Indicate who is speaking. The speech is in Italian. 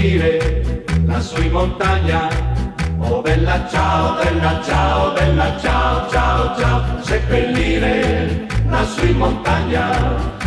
Speaker 1: seppellire lassù in montagna. Oh bella ciao, bella ciao, bella ciao, ciao, ciao, seppellire lassù in montagna.